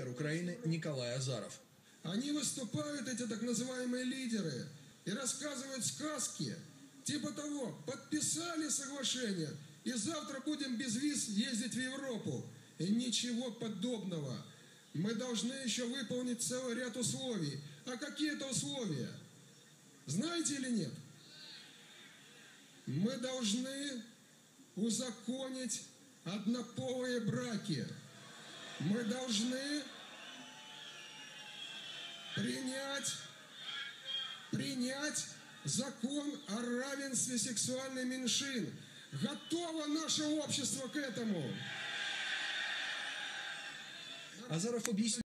вице-премьер Украины Николай Азаров. Они выступают, эти так называемые лидеры, и рассказывают сказки, типа того, подписали соглашение, и завтра будем без виз ездить в Европу. И ничего подобного. Мы должны еще выполнить целый ряд условий. А какие это условия? Знаете или нет? Мы должны узаконить однополые браки. Мы должны принять, принять закон о равенстве сексуальных меньшин. Готово наше общество к этому. Азаров объяснил,